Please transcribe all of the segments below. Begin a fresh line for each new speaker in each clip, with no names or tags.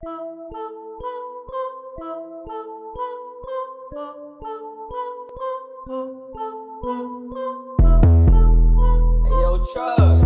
Hey, yo, Chuck.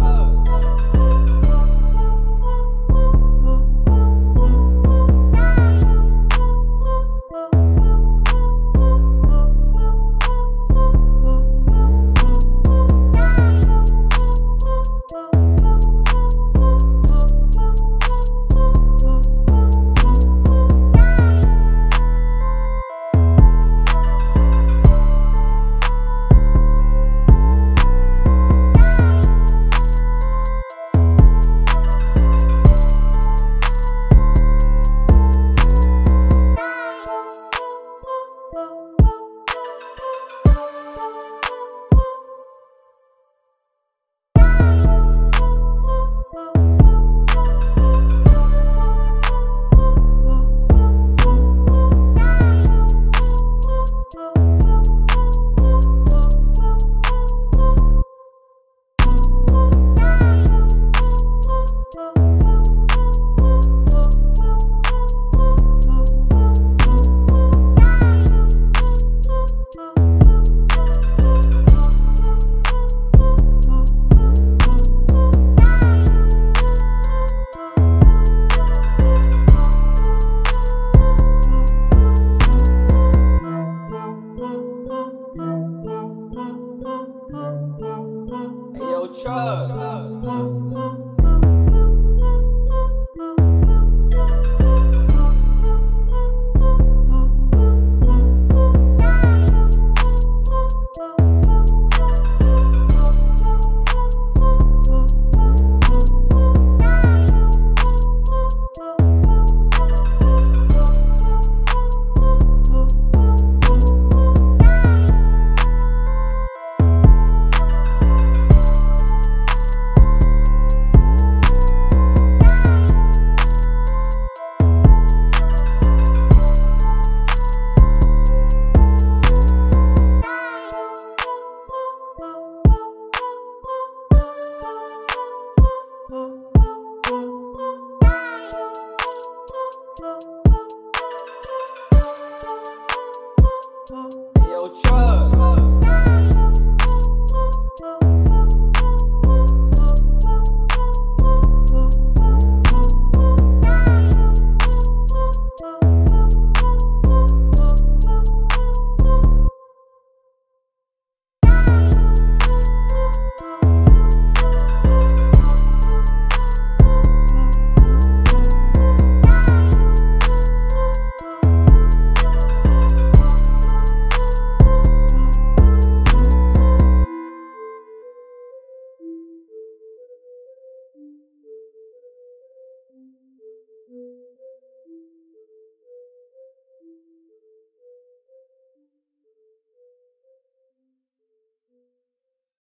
Shut up.